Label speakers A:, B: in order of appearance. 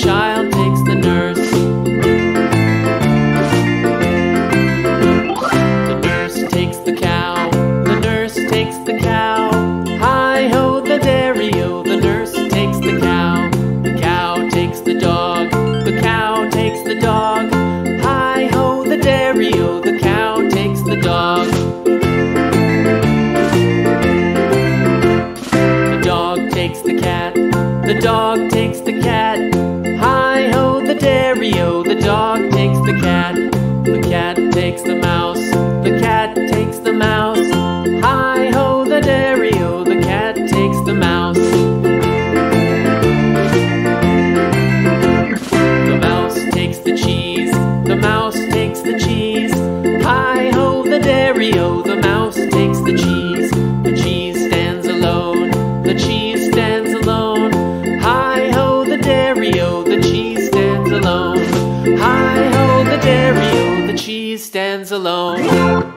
A: child. cat takes the mouse, the cat takes the mouse. Hi ho, the dairy o, the cat takes the mouse. The mouse takes the cheese, the mouse alone.